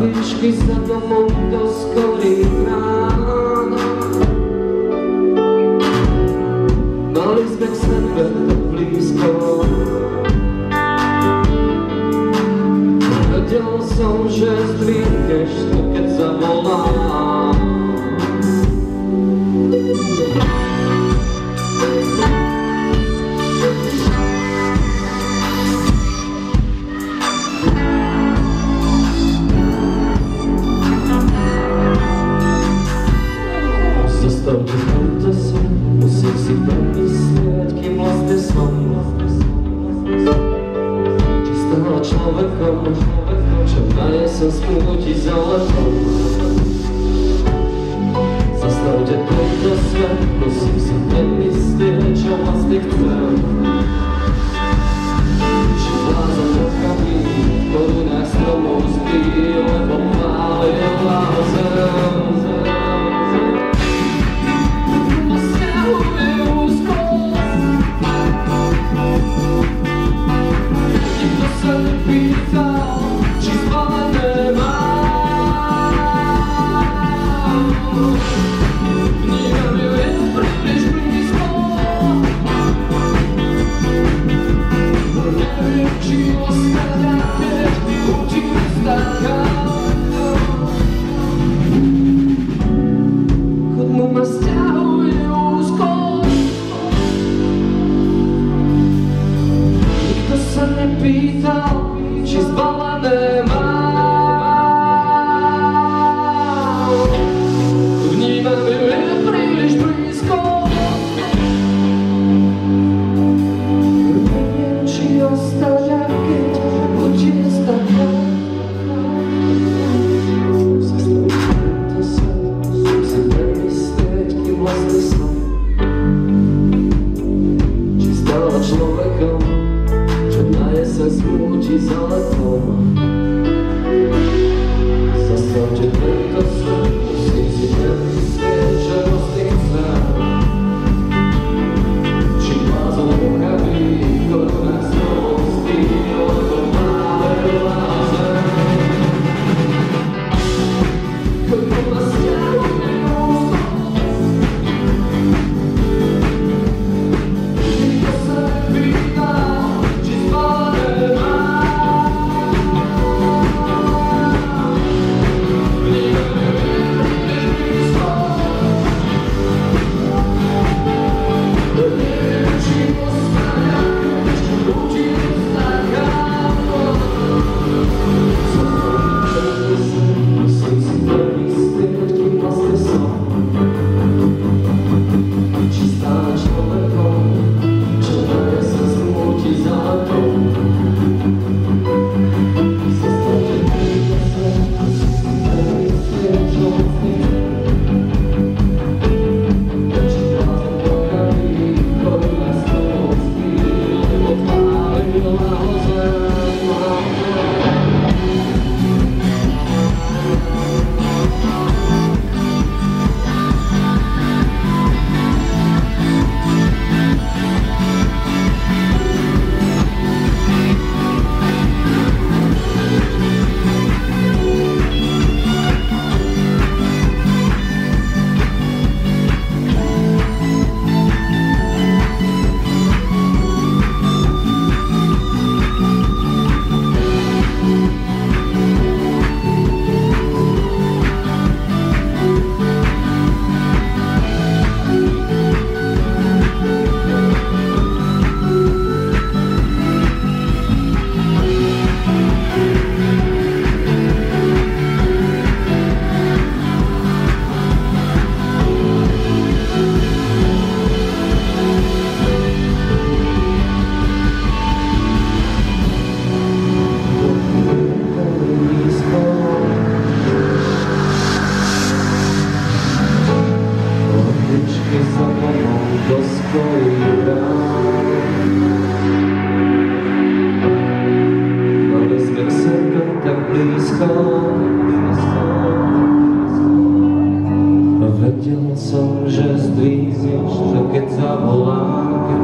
výšky za domů do skorých rán. Mali jsme k sebe tak blízko, Hleděl jsem, že zdvíhneš, tak zavolám. Jeeps. Věděl jsem, že zdvízíš, že keď zavolám,